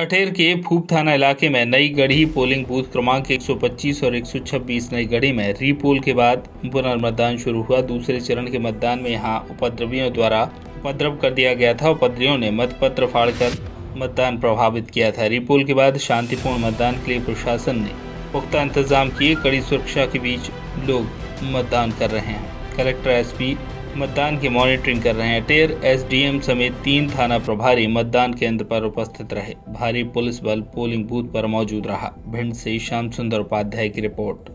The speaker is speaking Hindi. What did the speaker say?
अटेर के फूप थाना इलाके में नई गढ़ी पोलिंग बूथ क्रमांक 125 और 126 नई गढ़ी में रीपोल के बाद पुनर्मतदान शुरू हुआ। दूसरे चरण के मतदान में यहाँ उपद्रवियों द्वारा उपद्रव कर दिया गया था। उपद्रवियों ने मतपत्र फाड़कर मतदान प्रभावित किया था। रीपोल के बाद शांतिपूर्ण मतदान के लिए प्रशासन ने पुख्ता इंतज़ाम किए। कड़ी सुरक्षा के बीच लोग मतदान कर रहे हैं। कलेक्टर एसपी मतदान की मॉनिटरिंग कर रहे हैं। टेर एसडीएम समेत तीन थाना प्रभारी मतदान केंद्र पर उपस्थित रहे। भारी पुलिस बल पोलिंग बूथ पर मौजूद रहा। भिंड से श्याम सुंदर उपाध्याय की रिपोर्ट।